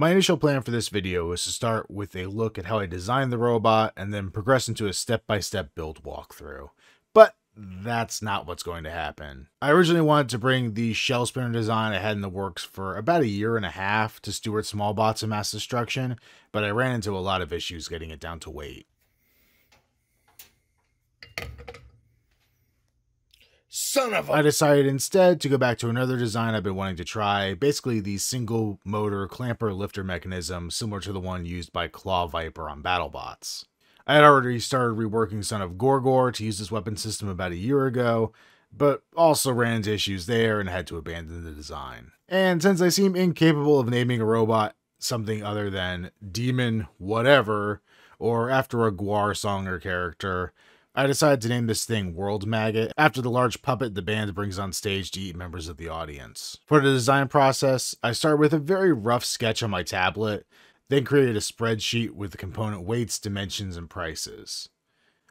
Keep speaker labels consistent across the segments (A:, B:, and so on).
A: My initial plan for this video was to start with a look at how I designed the robot and then progress into a step-by-step -step build walkthrough. But that's not what's going to happen. I originally wanted to bring the shell spinner design I had in the works for about a year and a half to Stuart Smallbots of Mass Destruction, but I ran into a lot of issues getting it down to weight.
B: Son of a.
A: I decided instead to go back to another design I've been wanting to try, basically the single motor clamper lifter mechanism similar to the one used by Claw Viper on BattleBots. I had already started reworking Son of Gorgor to use this weapon system about a year ago, but also ran into issues there and had to abandon the design. And since I seem incapable of naming a robot something other than Demon Whatever, or after a Gwar song or character, I decided to name this thing World Maggot after the large puppet the band brings on stage to eat members of the audience. For the design process, I started with a very rough sketch on my tablet, then created a spreadsheet with the component weights, dimensions, and prices.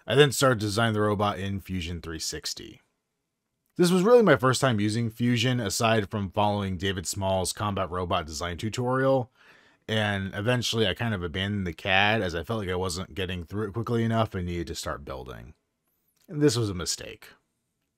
A: I then started designing the robot in Fusion 360. This was really my first time using Fusion aside from following David Small's combat robot design tutorial, and eventually I kind of abandoned the CAD as I felt like I wasn't getting through it quickly enough and needed to start building. And this was a mistake.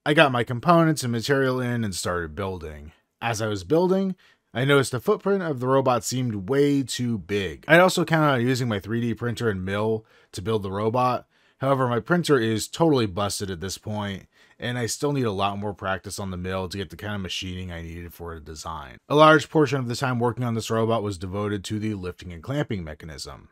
A: I got my components and material in and started building. As I was building, I noticed the footprint of the robot seemed way too big. I also counted on using my 3D printer and mill to build the robot. However, my printer is totally busted at this point, and I still need a lot more practice on the mill to get the kind of machining I needed for a design. A large portion of the time working on this robot was devoted to the lifting and clamping mechanism.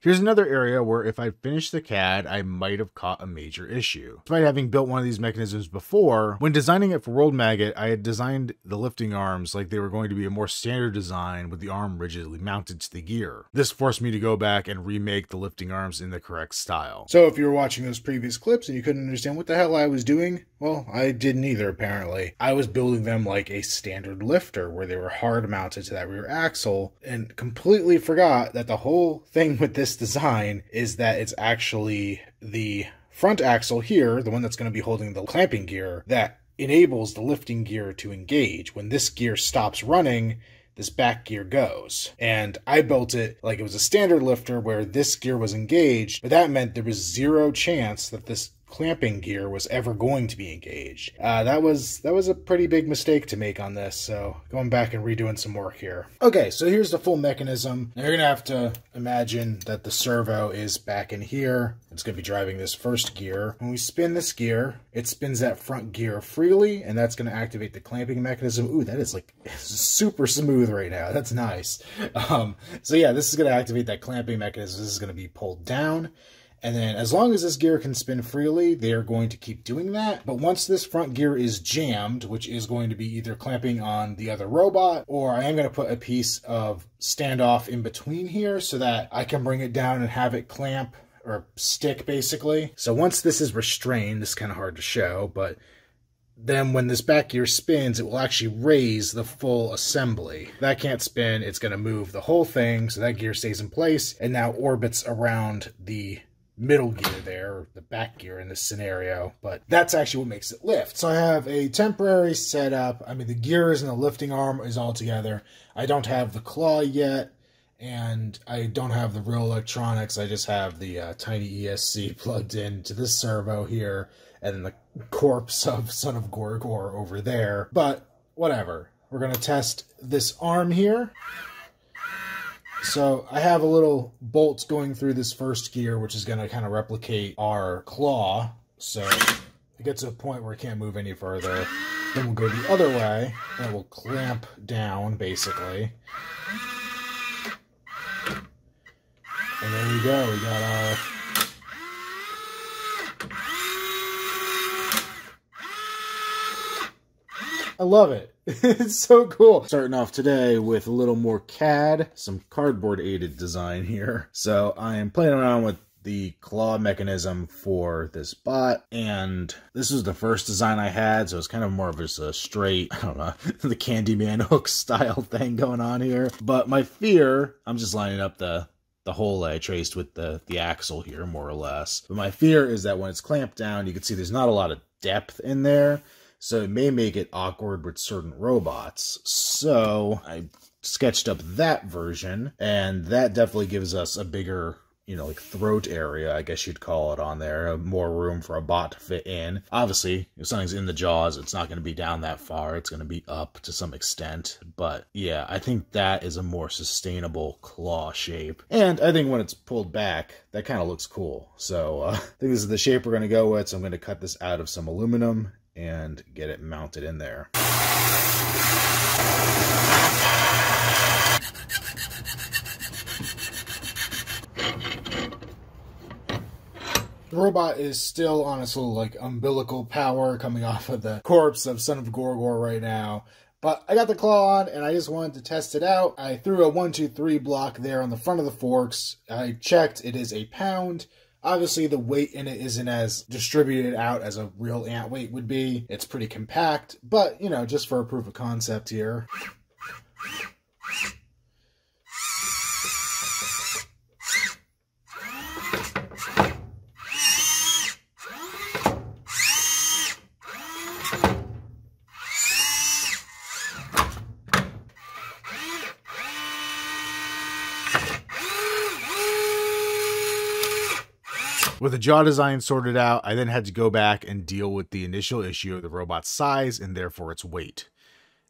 A: Here's another area where if I finished the CAD, I might have caught a major issue. Despite having built one of these mechanisms before, when designing it for World Maggot, I had designed the lifting arms like they were going to be a more standard design with the arm rigidly mounted to the gear. This forced me to go back and remake the lifting arms in the correct style.
B: So if you were watching those previous clips and you couldn't understand what the hell I was doing, well, I didn't either apparently. I was building them like a standard lifter where they were hard mounted to that rear axle and completely forgot that the whole thing with this this design is that it's actually the front axle here, the one that's going to be holding the clamping gear, that enables the lifting gear to engage. When this gear stops running, this back gear goes. And I built it like it was a standard lifter where this gear was engaged, but that meant there was zero chance that this clamping gear was ever going to be engaged. Uh, that was that was a pretty big mistake to make on this, so going back and redoing some work here. Okay, so here's the full mechanism. Now you're gonna have to imagine that the servo is back in here. It's gonna be driving this first gear. When we spin this gear, it spins that front gear freely, and that's gonna activate the clamping mechanism. Ooh, that is like super smooth right now. That's nice. Um, so yeah, this is gonna activate that clamping mechanism. This is gonna be pulled down and then as long as this gear can spin freely, they are going to keep doing that. But once this front gear is jammed, which is going to be either clamping on the other robot, or I am going to put a piece of standoff in between here so that I can bring it down and have it clamp or stick basically. So once this is restrained, this is kind of hard to show, but then when this back gear spins, it will actually raise the full assembly. That can't spin, it's going to move the whole thing, so that gear stays in place and now orbits around the middle gear there, or the back gear in this scenario, but that's actually what makes it lift. So I have a temporary setup. I mean, the gears and the lifting arm is all together. I don't have the claw yet, and I don't have the real electronics. I just have the uh, tiny ESC plugged into this servo here, and the corpse of Son of Gorgor over there. But whatever. We're going to test this arm here. So I have a little bolt going through this first gear, which is going to kind of replicate our claw. So it gets to a point where it can't move any further. Then we'll go the other way, and we'll clamp down, basically. And there we go. We got our... I love it. it's so cool. Starting off today with a little more CAD, some cardboard aided design here. So I am playing around with the claw mechanism for this bot and this was the first design I had so it's kind of more of just a straight I don't know the Candyman hook style thing going on here but my fear I'm just lining up the the hole I traced with the the axle here more or less but my fear is that when it's clamped down you can see there's not a lot of depth in there so it may make it awkward with certain robots. So I
A: sketched up that version, and that definitely gives us a bigger you know, like throat area, I guess you'd call it on there. More room for a bot to fit in. Obviously, if something's in the jaws, it's not going to be down that far. It's going to be up to some extent. But yeah, I think that is a more sustainable claw shape. And I think when it's pulled back, that kind of looks cool. So uh, I think this is the shape we're going to go with. So I'm going to cut this out of some aluminum and get it mounted in there.
B: The robot is still on its little like umbilical power coming off of the corpse of Son of Gorgor right now. But I got the claw on and I just wanted to test it out. I threw a one, two, three block there on the front of the forks. I checked, it is a pound. Obviously, the weight in it isn't as distributed out as a real ant weight would be. It's pretty compact, but you know, just for a proof of concept here.
A: With the jaw design sorted out, I then had to go back and deal with the initial issue of the robot's size and therefore its weight.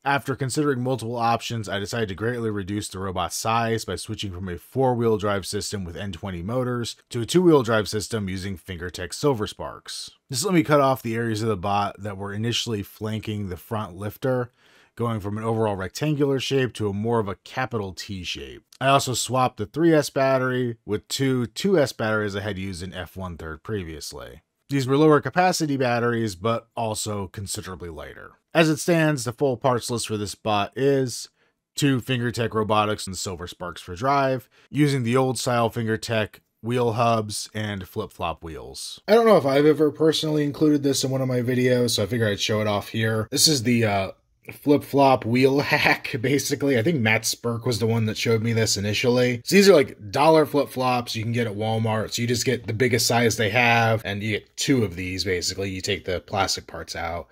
A: After considering multiple options, I decided to greatly reduce the robot's size by switching from a four wheel drive system with N20 motors to a two wheel drive system using Fingertech Silver Sparks. This let me cut off the areas of the bot that were initially flanking the front lifter going from an overall rectangular shape to a more of a capital T shape. I also swapped the 3S battery with two 2S batteries I had used in F1 third previously. These were lower capacity batteries, but also considerably lighter. As it stands, the full parts list for this bot is two Fingertech robotics and silver sparks for drive, using the old style Fingertech wheel hubs and flip-flop wheels.
B: I don't know if I've ever personally included this in one of my videos, so I figured I'd show it off here. This is the uh, flip flop wheel hack, basically. I think Matt Spurk was the one that showed me this initially. So these are like dollar flip flops you can get at Walmart. So you just get the biggest size they have, and you get two of these basically. You take the plastic parts out.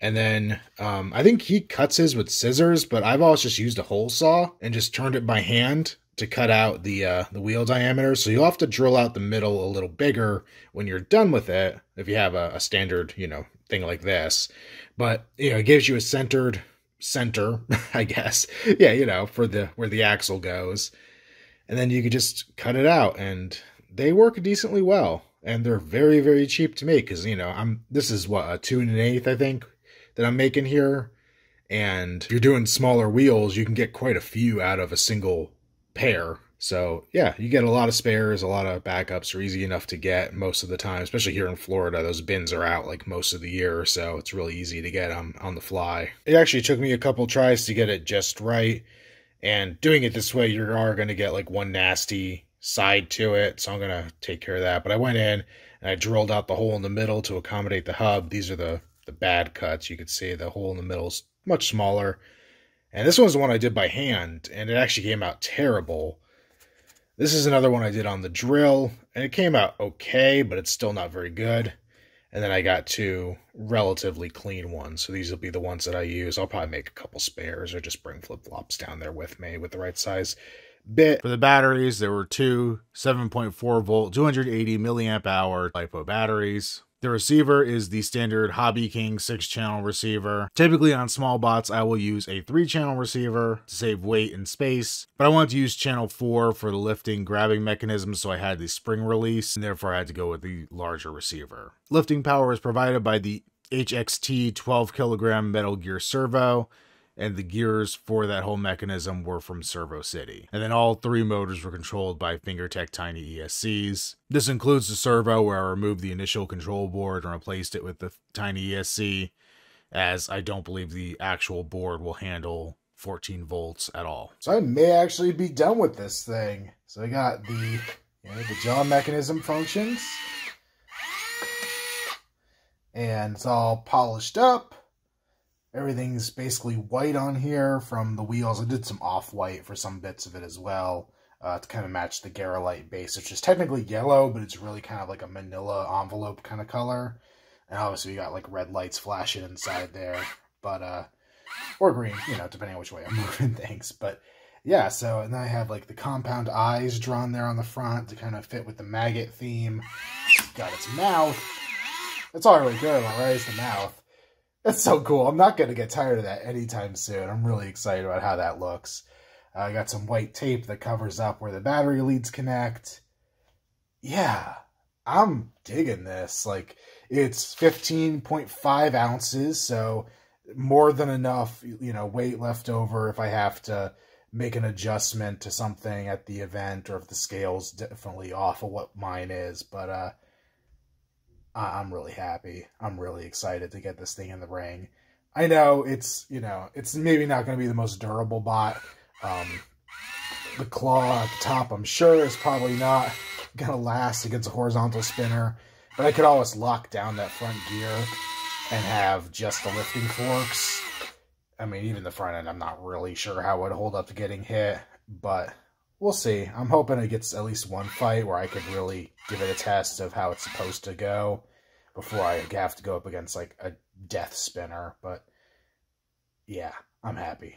B: And then um, I think he cuts his with scissors, but I've always just used a hole saw and just turned it by hand to cut out the uh, the wheel diameter. So you'll have to drill out the middle a little bigger when you're done with it. If you have a, a standard, you know, thing like this, but you know, it gives you a centered center, I guess. Yeah, you know, for the where the axle goes. And then you could just cut it out and they work decently well. And they're very, very cheap to make because you know, I'm this is what, a two and an eighth, I think, that I'm making here. And if you're doing smaller wheels, you can get quite a few out of a single pair so yeah, you get a lot of spares, a lot of backups are easy enough to get most of the time, especially here in Florida. Those bins are out like most of the year, so it's really easy to get them on the fly. It actually took me a couple tries to get it just right, and doing it this way, you are going to get like one nasty side to it, so I'm going to take care of that. But I went in and I drilled out the hole in the middle to accommodate the hub. These are the the bad cuts. You can see the hole in the middle is much smaller. And this one's the one I did by hand, and it actually came out terrible this is another one I did on the drill, and it came out okay, but it's still not very good. And then I got two relatively clean ones. So these will be the ones that I use. I'll probably make a couple spares or just bring flip flops down there with me with the right size bit.
A: For the batteries, there were two 7.4 volt, 280 milliamp hour LiPo batteries. The receiver is the standard Hobby King 6 channel receiver. Typically on small bots, I will use a 3 channel receiver to save weight and space, but I wanted to use channel 4 for the lifting grabbing mechanism, so I had the spring release, and therefore I had to go with the larger receiver. Lifting power is provided by the HXT 12 kilogram Metal Gear servo, and the gears for that whole mechanism were from Servo City. And then all three motors were controlled by Fingertech Tiny ESCs. This includes the servo where I removed the initial control board and replaced it with the Tiny ESC, as I don't believe the actual board will handle 14 volts at all.
B: So I may actually be done with this thing. So I got the, you know, the jaw mechanism functions. And it's all polished up. Everything's basically white on here from the wheels. I did some off-white for some bits of it as well uh, to kind of match the Garolite base, which is technically yellow, but it's really kind of like a manila envelope kind of color. And obviously we got like red lights flashing inside there, but uh, or green, you know, depending on which way I'm moving things. But yeah, so and then I have like the compound eyes drawn there on the front to kind of fit with the maggot theme. Got its mouth. That's all really about, right? Is the mouth. That's so cool. I'm not going to get tired of that anytime soon. I'm really excited about how that looks. Uh, I got some white tape that covers up where the battery leads connect. Yeah, I'm digging this. Like, it's 15.5 ounces, so more than enough, you know, weight left over if I have to make an adjustment to something at the event or if the scale's definitely off of what mine is. But uh, I'm really happy. I'm really excited to get this thing in the ring. I know it's, you know, it's maybe not going to be the most durable bot. Um, the claw at the top, I'm sure, is probably not going to last against a horizontal spinner. But I could always lock down that front gear and have just the lifting forks. I mean, even the front end, I'm not really sure how it would hold up to getting hit, but we'll see. I'm hoping it gets at least one fight where I could really give it a test of how it's supposed to go before I have to go up against like a death spinner. But yeah, I'm happy.